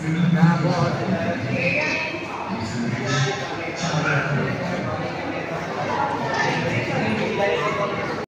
Obrigado.